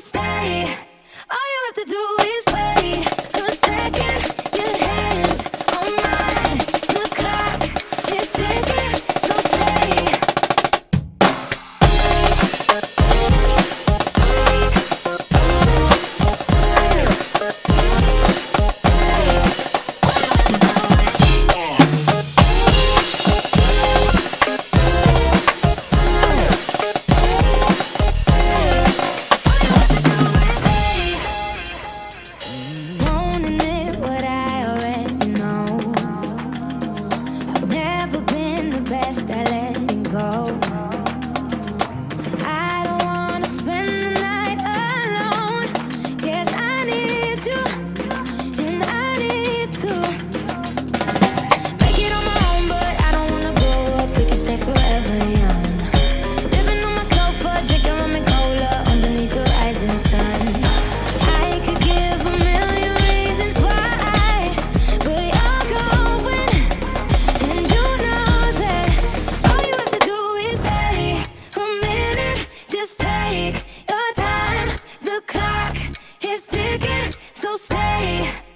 stay. All you have to do is. away.